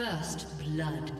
First blood.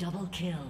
Double kill.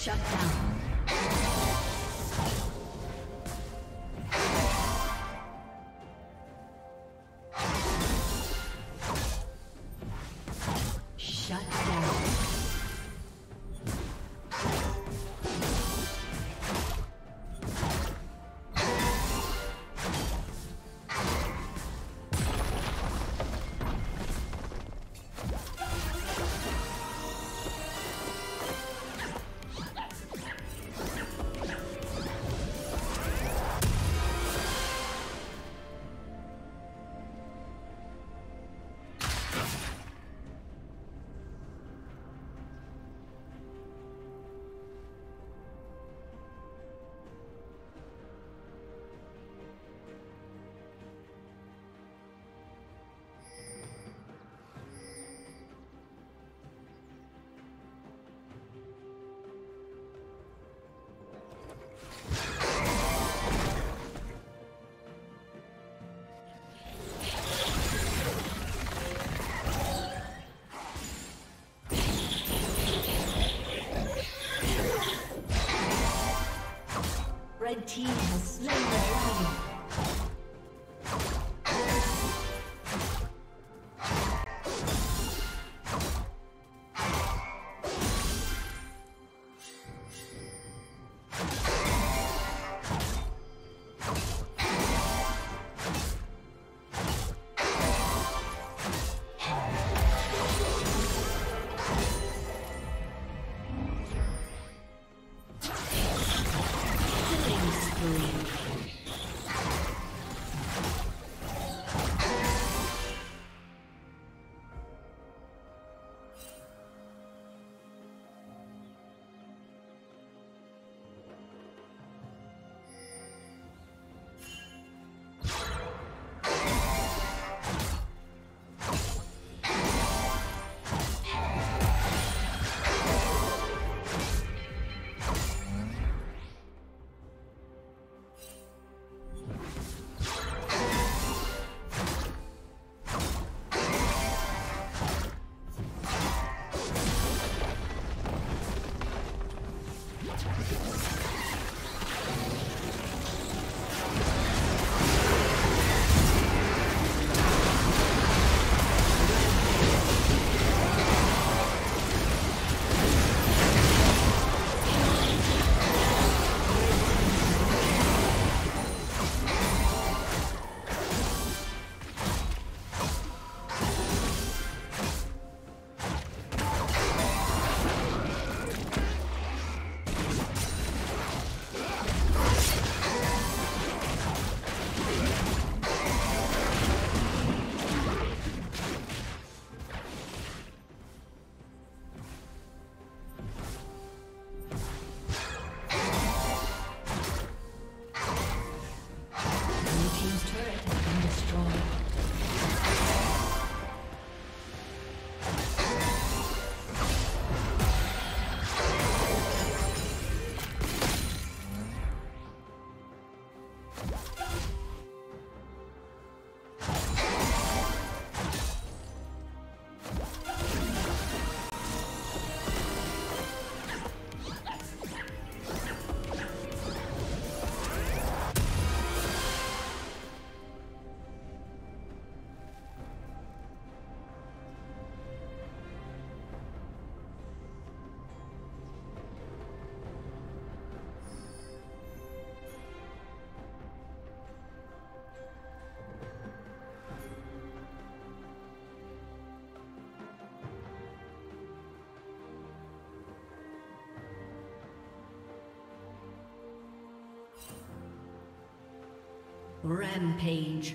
Shut down. Rampage.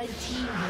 Red team